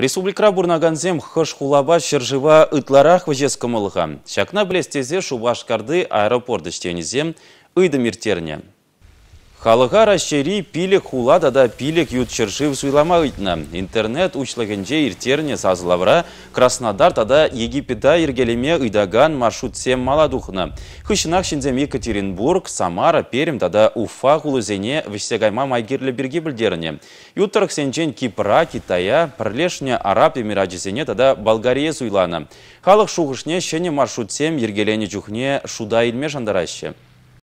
Республикра бурнаганзем хыш хулаба шыржыва ытларах вжес кымылға. Шакна білестезе Шубашкарды аэропорт іштенізем ыйдымиртерне. Халыға рашери пилік хулада да пилік ютчыршив суйлама үйтіні. Интернет ұшлығынже иртерне сазылавра Краснодар тада Египеда ергелеме ұйдаган маршрут сем маладухны. Хышынақ шинзем Екатеринбург, Самара, Перім тада Уфа хулызене вішсегайма майгерлі бірге білдеріне. Юттырық Кипра, Китая, Пірлешне Араб Эмираджизене тада Болгария суйланы. Халық шуғышне шене маршрут жүхне шуда илме жандарашы.